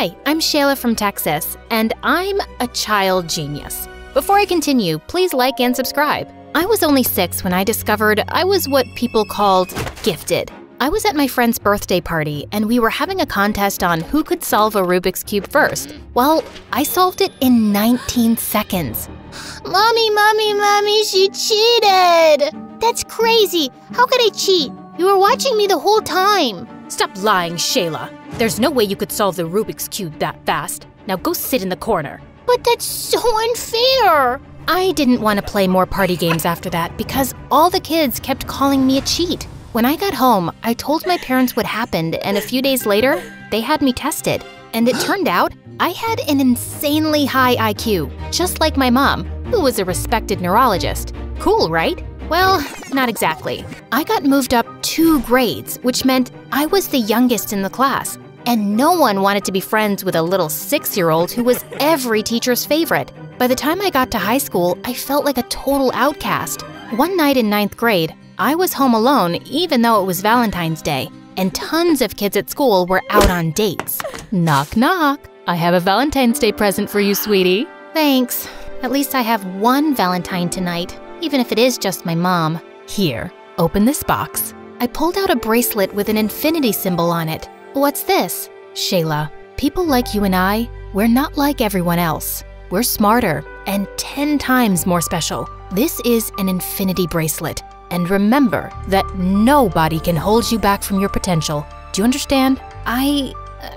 Hi, I'm Shayla from Texas, and I'm a child genius. Before I continue, please like and subscribe. I was only six when I discovered I was what people called gifted. I was at my friend's birthday party, and we were having a contest on who could solve a Rubik's Cube first. Well, I solved it in 19 seconds. Mommy, mommy, mommy, she cheated! That's crazy. How could I cheat? You were watching me the whole time. Stop lying, Shayla. There's no way you could solve the Rubik's Cube that fast. Now go sit in the corner. But that's so unfair. I didn't want to play more party games after that because all the kids kept calling me a cheat. When I got home, I told my parents what happened, and a few days later, they had me tested. And it turned out I had an insanely high IQ, just like my mom, who was a respected neurologist. Cool, right? Well, not exactly. I got moved up two grades, which meant I was the youngest in the class, and no one wanted to be friends with a little six year old who was every teacher's favorite. By the time I got to high school, I felt like a total outcast. One night in ninth grade, I was home alone even though it was Valentine's Day, and tons of kids at school were out on dates. Knock, knock. I have a Valentine's Day present for you, sweetie. Thanks. At least I have one Valentine tonight, even if it is just my mom. Here, open this box. I pulled out a bracelet with an infinity symbol on it. What's this? Shayla, people like you and I, we're not like everyone else. We're smarter and 10 times more special. This is an infinity bracelet. And remember that nobody can hold you back from your potential. Do you understand? I.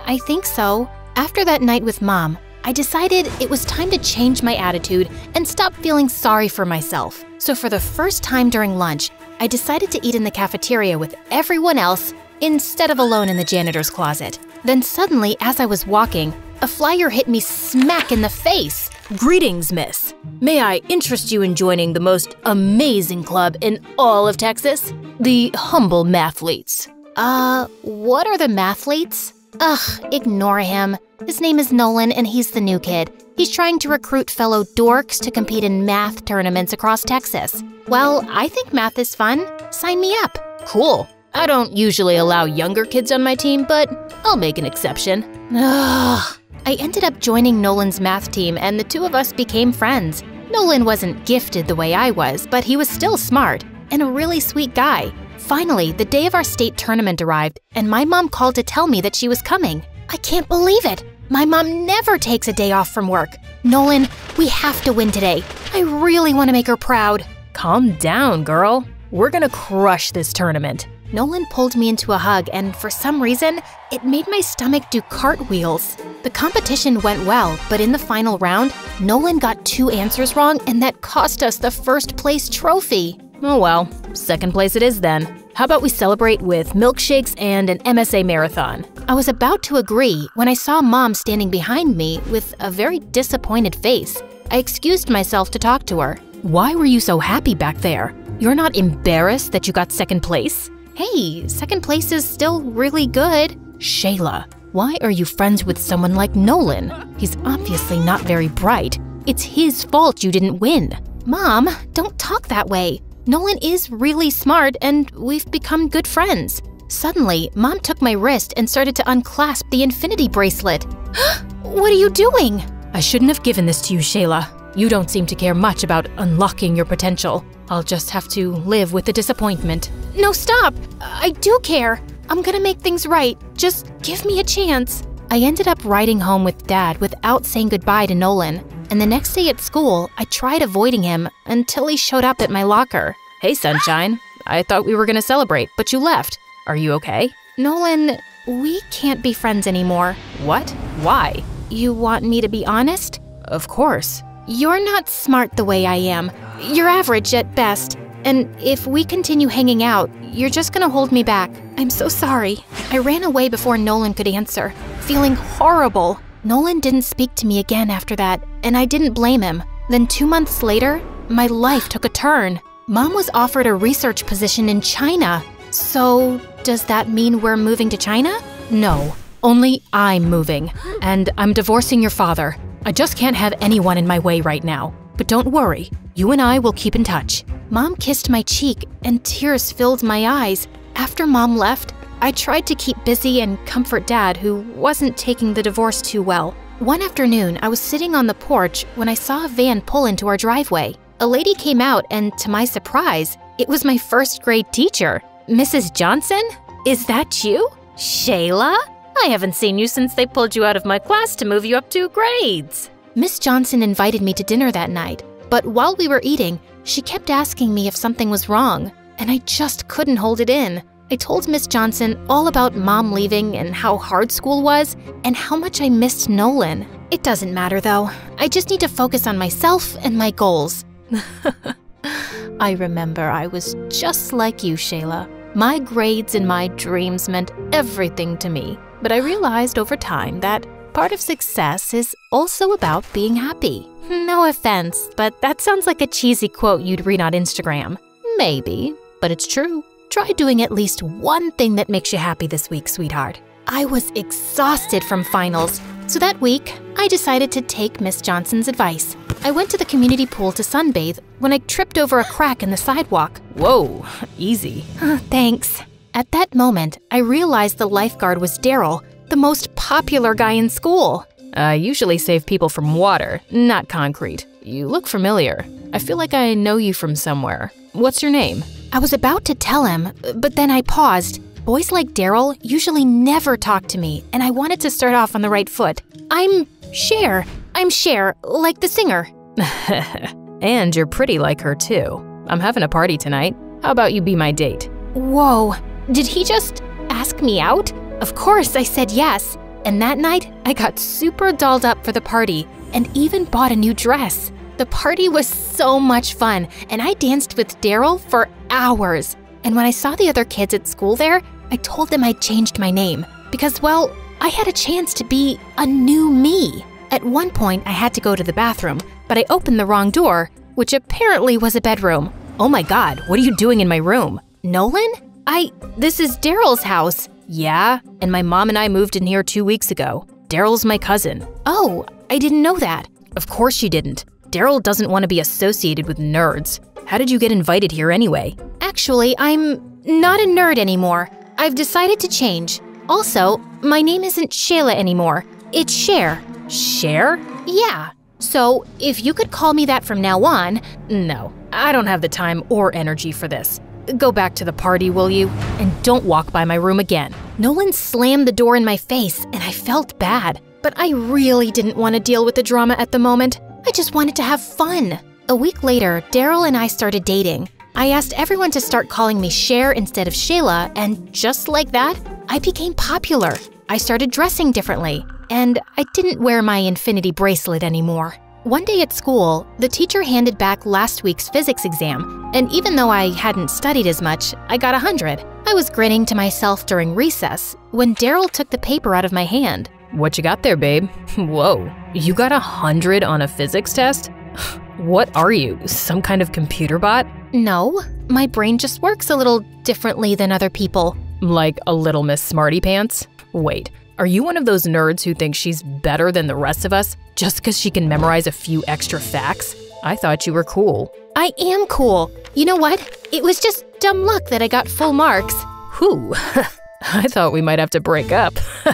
I think so. After that night with mom, I decided it was time to change my attitude and stop feeling sorry for myself. So, for the first time during lunch, I decided to eat in the cafeteria with everyone else instead of alone in the janitor's closet. Then, suddenly, as I was walking, a flyer hit me smack in the face. Greetings, miss. May I interest you in joining the most amazing club in all of Texas? The Humble Mathletes. Uh, what are the Mathletes? Ugh, ignore him. His name is Nolan and he's the new kid. He's trying to recruit fellow dorks to compete in math tournaments across Texas. Well, I think math is fun. Sign me up. Cool. I don't usually allow younger kids on my team, but I'll make an exception. Ugh. I ended up joining Nolan's math team, and the two of us became friends. Nolan wasn't gifted the way I was, but he was still smart and a really sweet guy. Finally, the day of our state tournament arrived, and my mom called to tell me that she was coming. I can't believe it! My mom never takes a day off from work. Nolan, we have to win today. I really want to make her proud. Calm down, girl. We're gonna crush this tournament. Nolan pulled me into a hug, and for some reason, it made my stomach do cartwheels. The competition went well, but in the final round, Nolan got two answers wrong, and that cost us the first place trophy. Oh well, second place it is then. How about we celebrate with milkshakes and an MSA marathon? I was about to agree when I saw mom standing behind me with a very disappointed face. I excused myself to talk to her. Why were you so happy back there? You're not embarrassed that you got second place? Hey, second place is still really good. Shayla, why are you friends with someone like Nolan? He's obviously not very bright. It's his fault you didn't win. Mom, don't talk that way. Nolan is really smart and we've become good friends. Suddenly, Mom took my wrist and started to unclasp the infinity bracelet. what are you doing? I shouldn't have given this to you, Shayla. You don't seem to care much about unlocking your potential. I'll just have to live with the disappointment. No, stop! I do care. I'm gonna make things right. Just give me a chance. I ended up riding home with Dad without saying goodbye to Nolan. And the next day at school, I tried avoiding him until he showed up at my locker. Hey, Sunshine. I thought we were gonna celebrate, but you left. Are you okay? Nolan, we can't be friends anymore. What? Why? You want me to be honest? Of course. You're not smart the way I am. You're average at best. And if we continue hanging out, you're just gonna hold me back. I'm so sorry. I ran away before Nolan could answer, feeling horrible. Nolan didn't speak to me again after that, and I didn't blame him. Then, two months later, my life took a turn. Mom was offered a research position in China. So, does that mean we're moving to China? No, only I'm moving. And I'm divorcing your father. I just can't have anyone in my way right now. But don't worry, you and I will keep in touch. Mom kissed my cheek, and tears filled my eyes. After Mom left, I tried to keep busy and comfort Dad, who wasn't taking the divorce too well. One afternoon, I was sitting on the porch when I saw a van pull into our driveway. A lady came out, and to my surprise, it was my first grade teacher. Mrs. Johnson? Is that you? Shayla? I haven't seen you since they pulled you out of my class to move you up two grades. Miss Johnson invited me to dinner that night, but while we were eating, she kept asking me if something was wrong, and I just couldn't hold it in. I told Miss Johnson all about mom leaving and how hard school was and how much I missed Nolan. It doesn't matter though. I just need to focus on myself and my goals. I remember I was just like you, Shayla. My grades and my dreams meant everything to me. But I realized over time that part of success is also about being happy. No offense, but that sounds like a cheesy quote you'd read on Instagram. Maybe, but it's true. Try doing at least one thing that makes you happy this week, sweetheart. I was exhausted from finals, so that week I decided to take Miss Johnson's advice. I went to the community pool to sunbathe when I tripped over a crack in the sidewalk. Whoa, easy. thanks. At that moment, I realized the lifeguard was Daryl, the most popular guy in school. I usually save people from water, not concrete. You look familiar. I feel like I know you from somewhere. What's your name? I was about to tell him, but then I paused. Boys like Daryl usually never talk to me, and I wanted to start off on the right foot. I'm Cher. I'm Cher, like the singer. and you're pretty like her, too. I'm having a party tonight. How about you be my date? Whoa, did he just ask me out? Of course, I said yes. And that night, I got super dolled up for the party and even bought a new dress. The party was so much fun, and I danced with Daryl for hours. And when I saw the other kids at school there, I told them I'd changed my name because, well, I had a chance to be a new me. At one point, I had to go to the bathroom, but I opened the wrong door, which apparently was a bedroom. Oh my god, what are you doing in my room? Nolan? I. This is Daryl's house. Yeah, and my mom and I moved in here two weeks ago. Daryl's my cousin. Oh, I didn't know that. Of course you didn't. Daryl doesn't want to be associated with nerds. How did you get invited here anyway? Actually, I'm not a nerd anymore. I've decided to change. Also, my name isn't Shayla anymore. It's Cher. Cher? Yeah. So, if you could call me that from now on, no, I don't have the time or energy for this. Go back to the party, will you? And don't walk by my room again. Nolan slammed the door in my face, and I felt bad. But I really didn't want to deal with the drama at the moment. I just wanted to have fun. A week later, Daryl and I started dating. I asked everyone to start calling me Cher instead of Shayla, and just like that, I became popular. I started dressing differently, and I didn't wear my infinity bracelet anymore. One day at school, the teacher handed back last week's physics exam, and even though I hadn't studied as much, I got a 100. I was grinning to myself during recess when Daryl took the paper out of my hand. What you got there, babe? Whoa, you got a 100 on a physics test? What are you, some kind of computer bot? No, my brain just works a little differently than other people. Like a little Miss Smarty Pants? Wait, are you one of those nerds who thinks she's better than the rest of us just because she can memorize a few extra facts? I thought you were cool. I am cool. You know what? It was just dumb luck that I got full marks. Whew. I thought we might have to break up.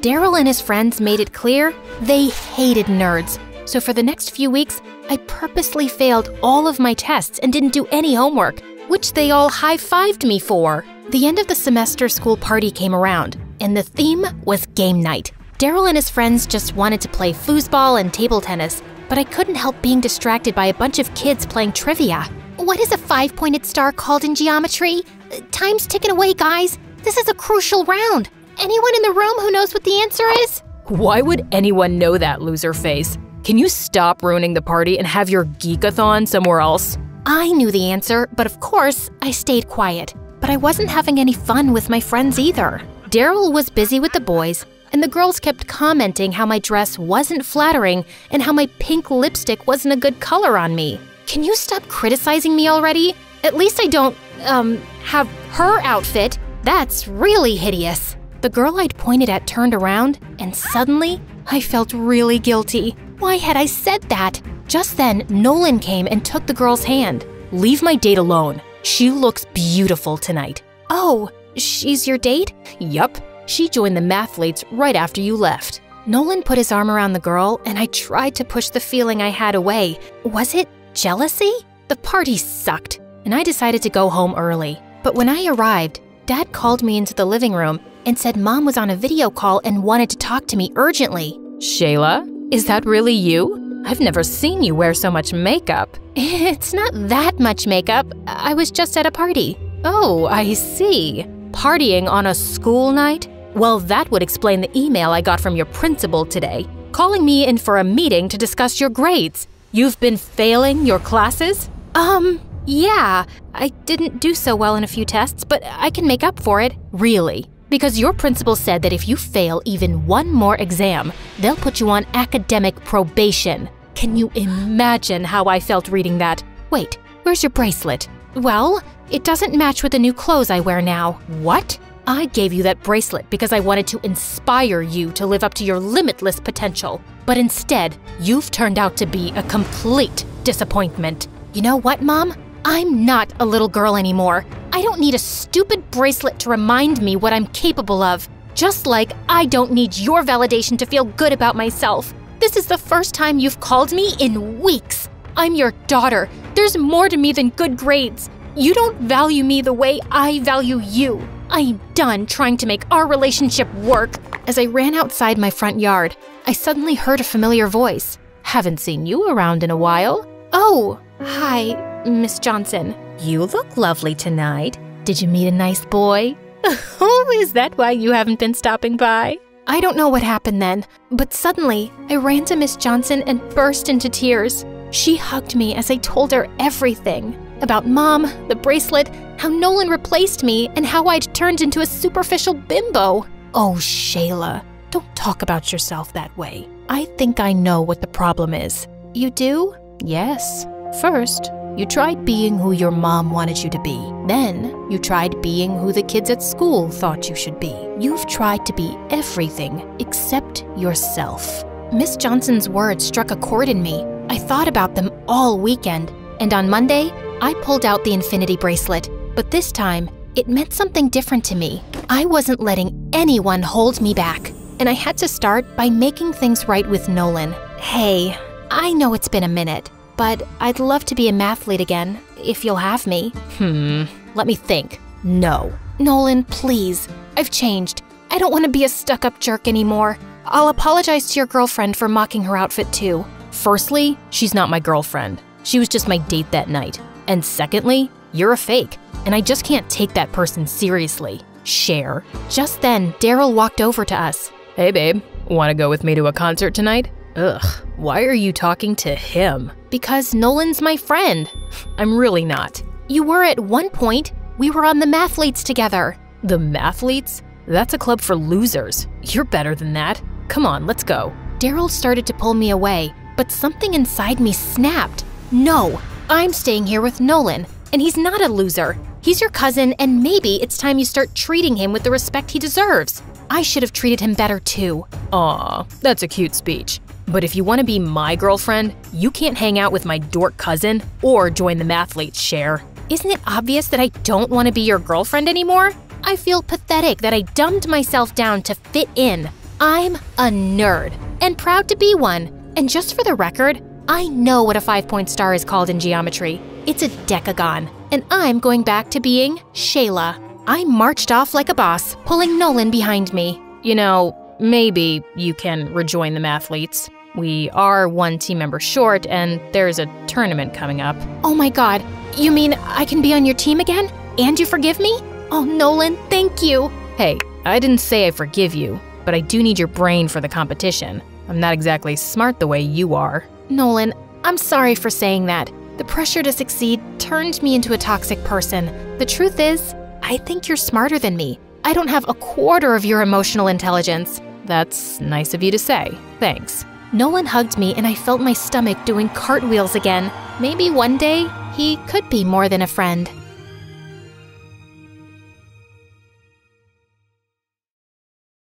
Daryl and his friends made it clear they hated nerds. So for the next few weeks, I purposely failed all of my tests and didn't do any homework, which they all high fived me for. The end of the semester school party came around, and the theme was game night. Daryl and his friends just wanted to play foosball and table tennis, but I couldn't help being distracted by a bunch of kids playing trivia. What is a five pointed star called in geometry? Uh, time's ticking away, guys. This is a crucial round. Anyone in the room who knows what the answer is? Why would anyone know that, loser face? Can you stop ruining the party and have your geekathon somewhere else? I knew the answer, but of course, I stayed quiet. But I wasn't having any fun with my friends either. Daryl was busy with the boys, and the girls kept commenting how my dress wasn't flattering and how my pink lipstick wasn't a good color on me. Can you stop criticizing me already? At least I don't, um, have her outfit. That's really hideous. The girl I'd pointed at turned around, and suddenly, I felt really guilty. Why had I said that? Just then, Nolan came and took the girl's hand. Leave my date alone. She looks beautiful tonight. Oh, she's your date? Yup, she joined the mathletes right after you left. Nolan put his arm around the girl, and I tried to push the feeling I had away. Was it jealousy? The party sucked, and I decided to go home early. But when I arrived, Dad called me into the living room and said Mom was on a video call and wanted to talk to me urgently. Shayla, is that really you? I've never seen you wear so much makeup. It's not that much makeup. I was just at a party. Oh, I see. Partying on a school night? Well, that would explain the email I got from your principal today, calling me in for a meeting to discuss your grades. You've been failing your classes? Um, yeah, I didn't do so well in a few tests, but I can make up for it. Really? Because your principal said that if you fail even one more exam, they'll put you on academic probation. Can you imagine how I felt reading that? Wait, where's your bracelet? Well, it doesn't match with the new clothes I wear now. What? I gave you that bracelet because I wanted to inspire you to live up to your limitless potential. But instead, you've turned out to be a complete disappointment. You know what, Mom? I'm not a little girl anymore. I don't need a stupid bracelet to remind me what I'm capable of. Just like I don't need your validation to feel good about myself. This is the first time you've called me in weeks. I'm your daughter. There's more to me than good grades. You don't value me the way I value you. I am done trying to make our relationship work. As I ran outside my front yard, I suddenly heard a familiar voice. Haven't seen you around in a while. Oh, hi, Miss Johnson. You look lovely tonight. Did you meet a nice boy? oh, is that why you haven't been stopping by? I don't know what happened then, but suddenly I ran to Miss Johnson and burst into tears. She hugged me as I told her everything about mom, the bracelet, how Nolan replaced me, and how I'd turned into a superficial bimbo. Oh, Shayla, don't talk about yourself that way. I think I know what the problem is. You do? Yes. First, you tried being who your mom wanted you to be. Then, you tried being who the kids at school thought you should be. You've tried to be everything except yourself. Miss Johnson's words struck a chord in me. I thought about them all weekend, and on Monday, I pulled out the infinity bracelet, but this time, it meant something different to me. I wasn't letting anyone hold me back, and I had to start by making things right with Nolan. Hey, I know it's been a minute, but I'd love to be a mathlete again, if you'll have me. Hmm, let me think. No. Nolan, please. I've changed. I don't want to be a stuck up jerk anymore. I'll apologize to your girlfriend for mocking her outfit too. Firstly, she's not my girlfriend. She was just my date that night. And secondly, you're a fake, and I just can't take that person seriously. Cher. Just then, Daryl walked over to us. Hey, babe, wanna go with me to a concert tonight? Ugh, why are you talking to him? Because Nolan's my friend. I'm really not. You were at one point. We were on the Mathletes together. The Mathletes? That's a club for losers. You're better than that. Come on, let's go. Daryl started to pull me away, but something inside me snapped. No, I'm staying here with Nolan, and he's not a loser. He's your cousin, and maybe it's time you start treating him with the respect he deserves. I should have treated him better too. Aw, that's a cute speech. But if you want to be my girlfriend, you can't hang out with my dork cousin or join the mathletes Cher. Isn't it obvious that I don't want to be your girlfriend anymore? I feel pathetic that I dumbed myself down to fit in. I'm a nerd and proud to be one. And just for the record, I know what a five point star is called in geometry. It's a decagon, and I'm going back to being Shayla. I marched off like a boss, pulling Nolan behind me. You know, maybe you can rejoin the mathletes. We are one team member short, and there's a tournament coming up. Oh my god, you mean I can be on your team again? And you forgive me? Oh, Nolan, thank you. Hey, I didn't say I forgive you, but I do need your brain for the competition. I'm not exactly smart the way you are. Nolan, I'm sorry for saying that. The pressure to succeed turned me into a toxic person. The truth is, I think you're smarter than me. I don't have a quarter of your emotional intelligence. That's nice of you to say. Thanks. Nolan hugged me and I felt my stomach doing cartwheels again. Maybe one day he could be more than a friend.